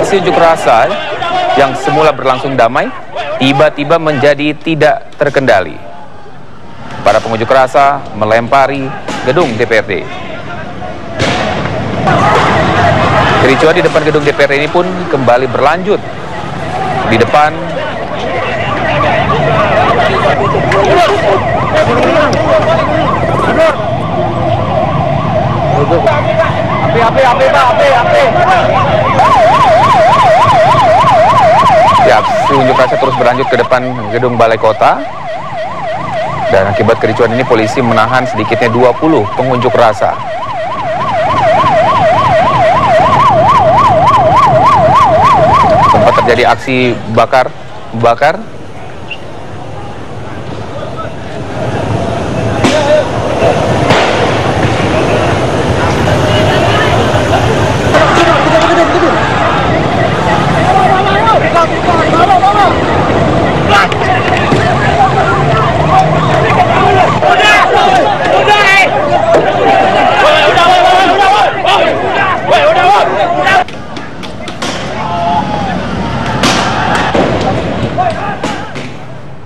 Aksi unjuk rasa yang semula berlangsung damai tiba-tiba menjadi tidak terkendali. Para pengunjuk rasa melempari gedung DPRD. Kericuan di depan gedung DPRD ini pun kembali berlanjut. Di depan Api, api, api, api, api. Ya, aksi unjuk rasa terus berlanjut ke depan gedung Balai Kota. Dan akibat kericuan ini polisi menahan sedikitnya 20 pengunjuk rasa. Sempat terjadi aksi bakar, bakar.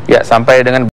Ya, sampai dengan